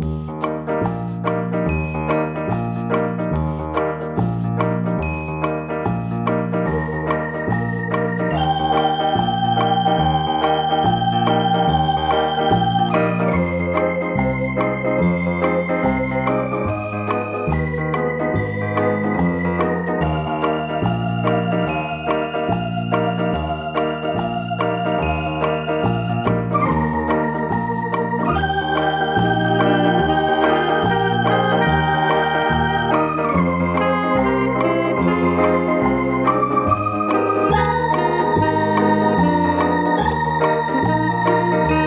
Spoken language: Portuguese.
Música